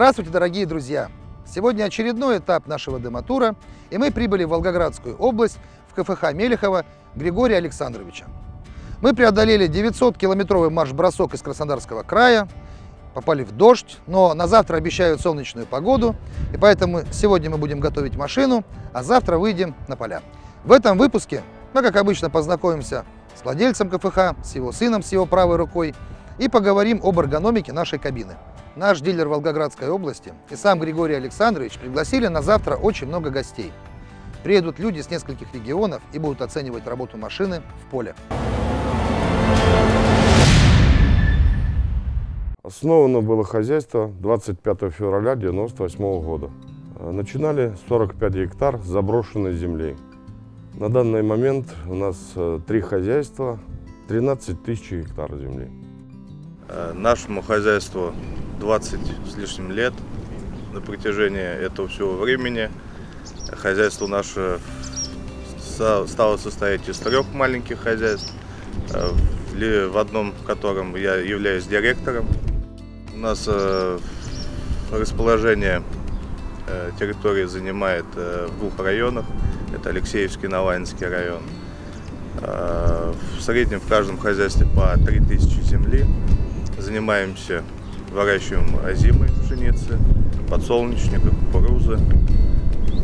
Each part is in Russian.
Здравствуйте, дорогие друзья! Сегодня очередной этап нашего демотура, и мы прибыли в Волгоградскую область в КФХ Мелехова Григория Александровича. Мы преодолели 900-километровый марш-бросок из Краснодарского края, попали в дождь, но на завтра обещают солнечную погоду, и поэтому сегодня мы будем готовить машину, а завтра выйдем на поля. В этом выпуске мы, как обычно, познакомимся с владельцем КФХ, с его сыном, с его правой рукой, и поговорим об эргономике нашей кабины. Наш дилер Волгоградской области и сам Григорий Александрович пригласили на завтра очень много гостей. Приедут люди с нескольких регионов и будут оценивать работу машины в поле. Основано было хозяйство 25 февраля 1998 года. Начинали 45 гектар заброшенной земли. На данный момент у нас э, три хозяйства, 13 тысяч гектар земли. Э, Нашему хозяйству 20 с лишним лет. На протяжении этого всего времени хозяйство наше стало состоять из трех маленьких хозяйств, э, в одном котором я являюсь директором. У нас э, расположение территории занимает в двух районах. Это Алексеевский и Наваинский район. В среднем в каждом хозяйстве по 3000 земли. Занимаемся выращиваем озимой пшеницы, подсолнечника, кукурузы.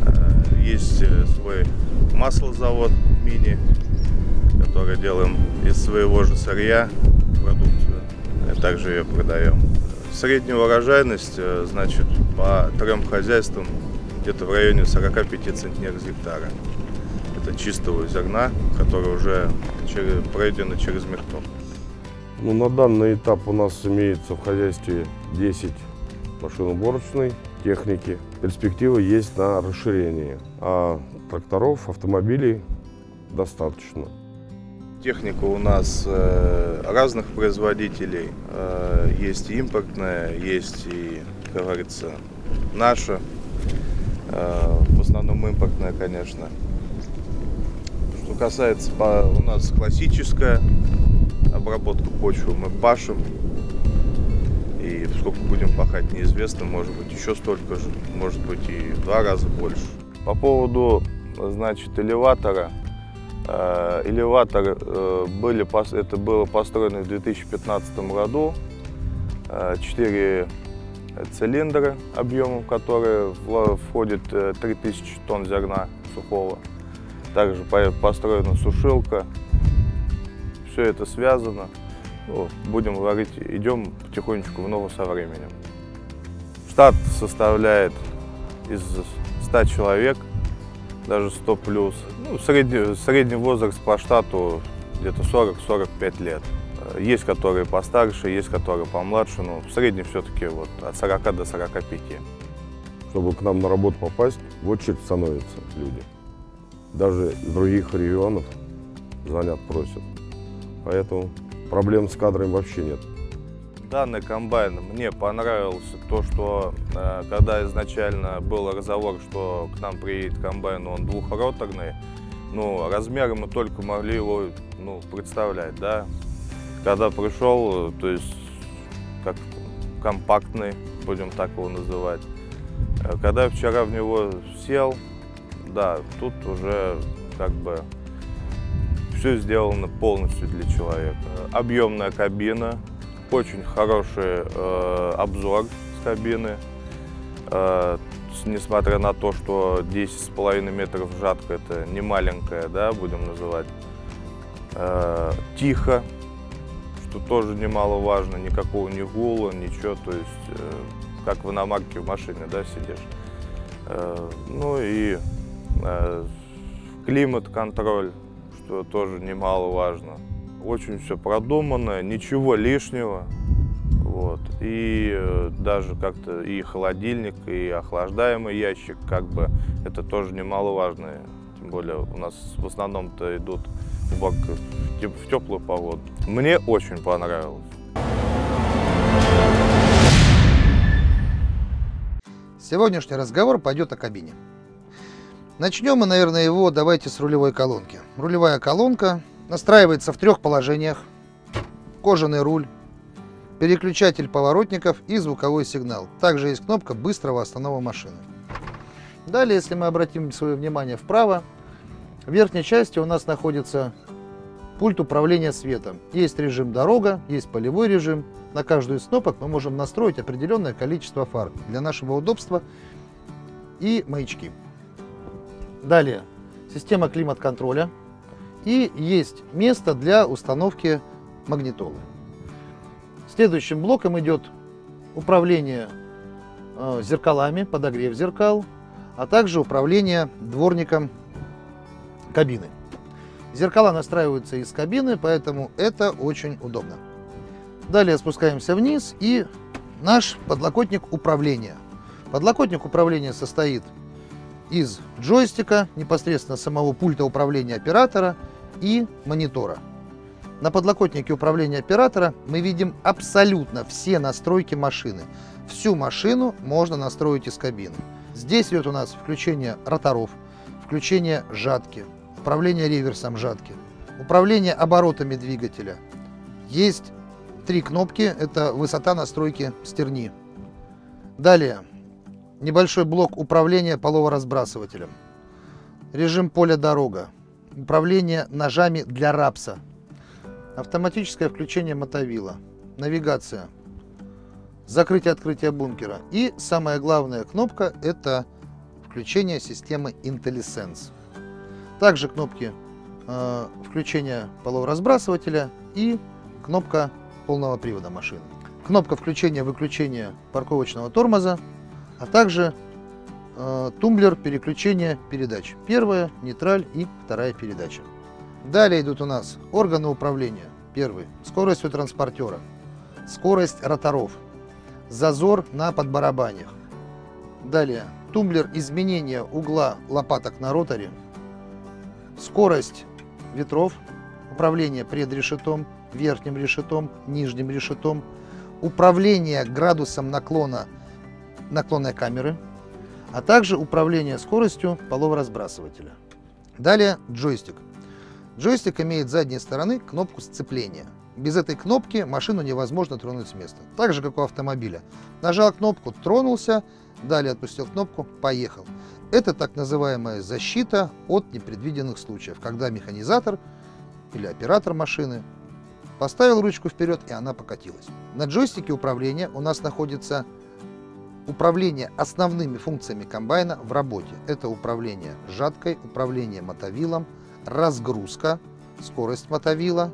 Э, Есть э, свой маслозавод мини, который делаем из своего же сырья продукцию. Э, Также ее продаем. Средняя урожайность, значит, по трем хозяйствам где-то в районе 45 центнеров с гектара. Это чистого зерна, которое уже пройдено через мертов. Ну, на данный этап у нас имеется в хозяйстве 10 машиноборочной техники. Перспектива есть на расширение, а тракторов, автомобилей достаточно. Техника у нас э, разных производителей. Э, есть и импортная, есть и, как говорится, наша. Э, в основном импортная, конечно. Что касается у нас классическая обработка почвы, мы пашем. И сколько будем пахать, неизвестно. Может быть, еще столько же, может быть, и в два раза больше. По поводу, значит, элеватора. Э, Элеватор э, были, это было построено в 2015 году. Э, Четыре цилиндра объемом, которые входит э, 3000 тонн зерна сухого. Также по- построена сушилка. Все это связано. Ну, будем говорить, идем потихонечку в ногу со временем. Штат составляет из 100 человек, даже 100 плюс. Ну, средний, средний возраст по штату где-то 40-45 лет. Есть которые постарше, есть которые помладше, но в среднем все-таки вот от 40 до 45. Чтобы к нам на работу попасть, в очередь становятся люди. Даже из других регионов звонят, просят. Поэтому проблем с кадрами вообще нет. Данный комбайн мне понравился то, что э, когда изначально был разговор, что к нам приедет комбайн, он двухроторный, ну, размеры мы только могли его ну, представлять, да. Когда пришел, то есть как компактный, будем так его называть. Э, Когда вчера в него сел, да, тут уже как бы все сделано полностью для человека. Объемная кабина, очень хороший э, обзор с кабины. Э, несмотря на то, что 10,5 метров жатка это не маленькая, да, будем называть. Э, тихо, что тоже немаловажно, никакого ни гула, ничего, то есть э, как в иномарке в машине, да, сидишь. Э, ну и э, климат-контроль, что тоже немаловажно. Очень все продумано, ничего лишнего. Вот. И э, даже как-то и холодильник, и охлаждаемый ящик, как бы это тоже немаловажно. Тем более у нас в основном-то идут в теплую погоду. Мне очень понравилось. Сегодняшний разговор пойдет о кабине. Начнем мы, наверное, его давайте с рулевой колонки. Рулевая колонка настраивается в трех положениях. Кожаный руль, переключатель поворотников и звуковой сигнал. Также есть кнопка быстрого останова машины. Далее, если мы обратим свое внимание вправо, в верхней части у нас находится пульт управления светом. Есть режим дорога, есть полевой режим. На каждую из кнопок мы можем настроить определенное количество фар для нашего удобства и маячки. Далее, система климат-контроля. И есть место для установки магнитолы. Следующим блоком идет управление э, зеркалами, подогрев зеркал, а также управление дворником кабины. Зеркала настраиваются из кабины, поэтому это очень удобно. Далее спускаемся вниз и наш подлокотник управления. Подлокотник управления состоит из джойстика, непосредственно самого пульта управления оператора и монитора. На подлокотнике управления оператора мы видим абсолютно все настройки машины. Всю машину можно настроить из кабины. Здесь идет у нас включение роторов, включение жатки, управление реверсом жатки, управление оборотами двигателя. Есть три кнопки, это высота настройки стерни. Далее, небольшой блок управления половоразбрасывателем. Режим поля дорога, управление ножами для рапса, автоматическое включение мотовила, навигация, закрытие-открытие бункера. И самая главная кнопка – это включение системы IntelliSense. Также кнопки э, включения половоразбрасывателя и кнопка полного привода машины. Кнопка включения-выключения парковочного тормоза, а также э, тумблер переключения передач. Первая, нейтраль и вторая передача. Далее идут у нас органы управления. Первый – скорость у транспортера, скорость роторов, зазор на подбарабанях. Далее – тумблер изменения угла лопаток на роторе, скорость ветров, управление предрешетом, верхним решетом, нижним решетом, управление градусом наклона наклонной камеры, а также управление скоростью половоразбрасывателя. Далее джойстик. Джойстик имеет с задней стороны кнопку сцепления. Без этой кнопки машину невозможно тронуть с места. Так же, как у автомобиля. Нажал кнопку, тронулся, далее отпустил кнопку, поехал. Это так называемая защита от непредвиденных случаев, когда механизатор или оператор машины поставил ручку вперед и она покатилась. На джойстике управления у нас находится управление основными функциями комбайна в работе. Это управление жаткой, управление мотовилом, разгрузка, скорость мотовила,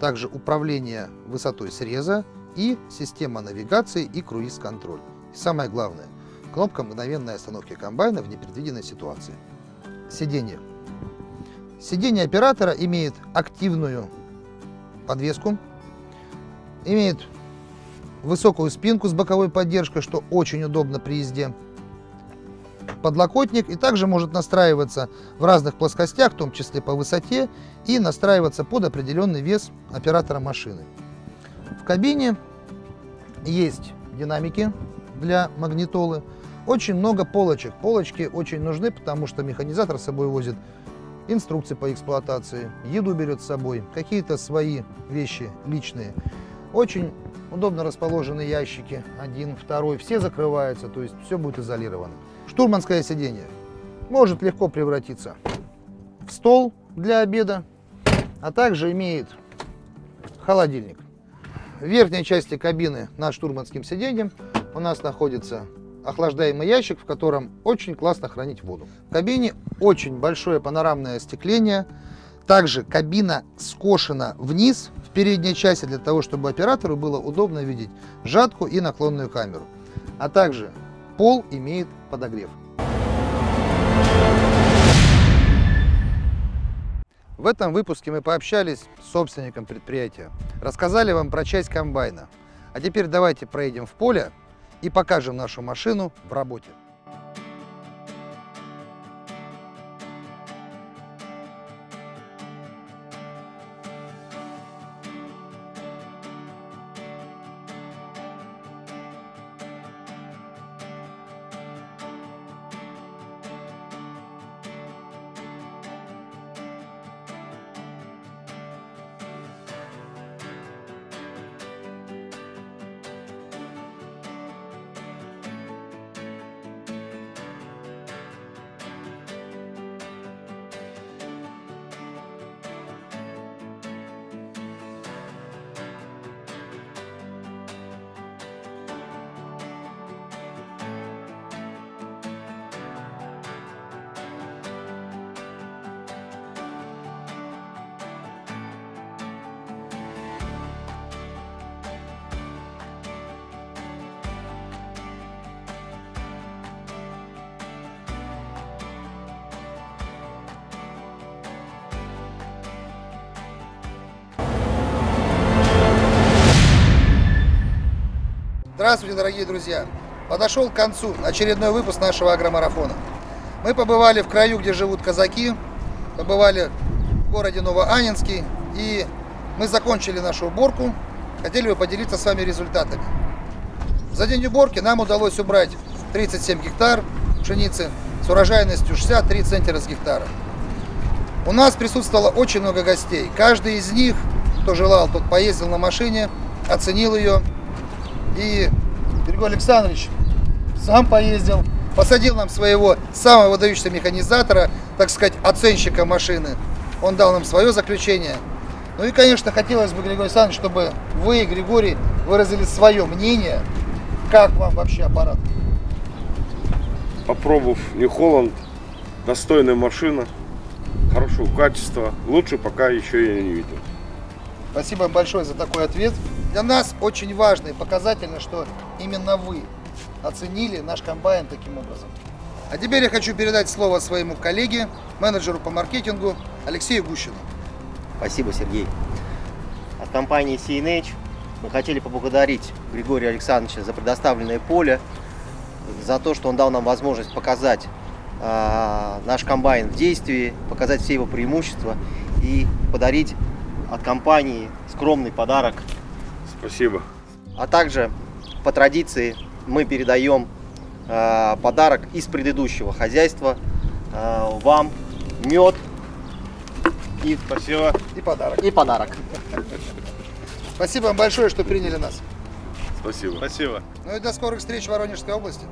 также управление высотой среза и система навигации и круиз-контроль. Самое главное, кнопка мгновенной остановки комбайна в непредвиденной ситуации. Сиденье. Сиденье оператора имеет активную подвеску, имеет высокую спинку с боковой поддержкой, что очень удобно при езде подлокотник и также может настраиваться в разных плоскостях, в том числе по высоте, и настраиваться под определенный вес оператора машины. В кабине есть динамики для магнитолы, очень много полочек. Полочки очень нужны, потому что механизатор с собой возит инструкции по эксплуатации, еду берет с собой, какие-то свои вещи личные. Очень удобно расположены ящики, один, второй, все закрываются, то есть все будет изолировано. Штурманское сиденье может легко превратиться в стол для обеда, а также имеет холодильник. В верхней части кабины над штурманским сиденьем у нас находится охлаждаемый ящик, в котором очень классно хранить воду. В кабине очень большое панорамное остекление. Также кабина скошена вниз в передней части для того, чтобы оператору было удобно видеть жатку и наклонную камеру. А также Пол имеет подогрев. В этом выпуске мы пообщались с собственником предприятия, рассказали вам про часть комбайна. А теперь давайте проедем в поле и покажем нашу машину в работе. Здравствуйте, дорогие друзья! Подошел к концу очередной выпуск нашего агромарафона. Мы побывали в краю, где живут казаки, побывали в городе Новоанинский, и мы закончили нашу уборку. Хотели бы поделиться с вами результатами. За день уборки нам удалось убрать 37 гектар пшеницы с урожайностью 63 центнера с гектара. У нас присутствовало очень много гостей. Каждый из них, кто желал, тот поездил на машине, оценил ее. И Григорий Александрович сам поездил, посадил нам своего самого выдающегося механизатора, так сказать, оценщика машины. Он дал нам свое заключение. Ну и, конечно, хотелось бы, Григорий Александрович, чтобы вы, Григорий, выразили свое мнение, как вам вообще аппарат. Попробовав New Holland, достойная машина, хорошего качества. Лучше пока еще я не видел. Спасибо большое за такой ответ. Для нас очень важно и показательно, что именно вы оценили наш комбайн таким образом. А теперь я хочу передать слово своему коллеге, менеджеру по маркетингу Алексею Гущину. Спасибо, Сергей. От компании CNH мы хотели поблагодарить Григория Александровича за предоставленное поле, за то, что он дал нам возможность показать э, наш комбайн в действии, показать все его преимущества и подарить от компании скромный подарок. Спасибо. А также по традиции мы передаем э, подарок из предыдущего хозяйства э, вам мед и, Спасибо. И подарок. и подарок. Спасибо вам большое, что приняли нас. Спасибо. Спасибо. Ну и до скорых встреч в Воронежской области.